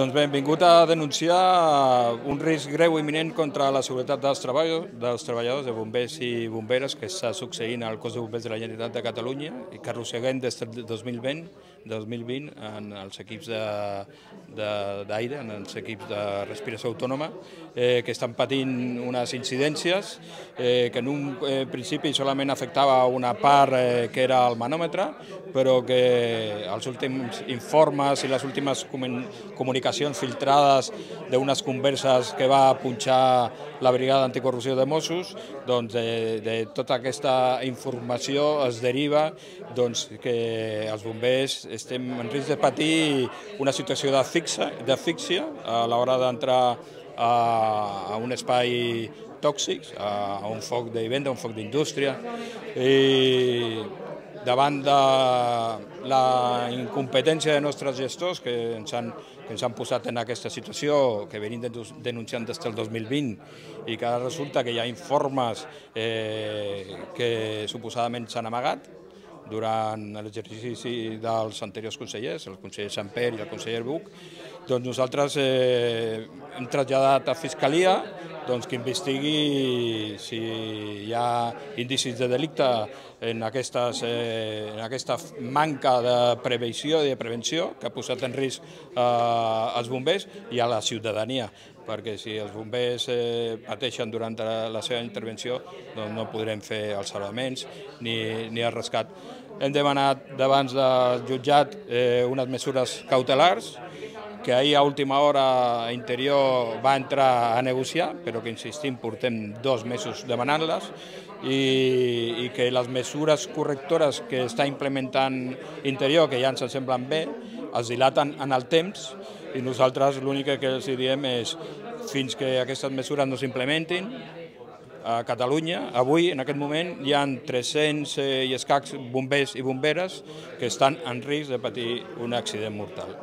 Doncs benvingut a denunciar un risc greu imminent contra la seguretat dels, treballadors, dels treballadors de bombers i bomberes que està succeint al cos de bombers de la Generalitat de Catalunya i que arrosseguem des del 2020, 2020 en els equips d'aire, en els equips de respiració autònoma, eh, que estan patint unes incidències eh, que en un eh, principi solament afectava una part eh, que era el manòmetre, però que els últims informes i les últimes comunicacions comunicacions filtrades d'unes converses que va punxar la Brigada Anticorrupció de Mossos, doncs de, de tota aquesta informació es deriva doncs, que els bombers estem en risc de patir una situació d'asfíxia a l'hora d'entrar a, a un espai tòxics, a, a un foc de vivenda, un foc d'indústria, i davant de la incompetència de nostres gestors que ens han, que ens han posat en aquesta situació, que venim denunciant des del 2020 i que ara resulta que hi ha informes eh, que suposadament s'han amagat, durant l'exercici dels anteriors consellers, el conseller Samper i el conseller Buc, doncs nosaltres eh, hem traslladat a Fiscalia doncs, que investigui si hi ha indicis de delicte en, aquestes, eh, en aquesta manca de previsió i de prevenció que ha posat en risc eh, els bombers i a la ciutadania, perquè si els bombers eh, pateixen durant la seva intervenció doncs no podrem fer els salvaments ni, ni el rescat. Hem demanat davant del jutjat eh, unes mesures cautelars que ahir a última hora Interior va entrar a negociar, però que insistim, portem dos mesos demanant-les, i, i que les mesures correctores que està implementant Interior, que ja ens semblen bé, es dilaten en el temps i nosaltres l'únic que els diem és fins que aquestes mesures no s'implementin, a Catalunya, avui, en aquest moment, hi ha 300 eh, i escacs bombers i bomberes que estan en risc de patir un accident mortal.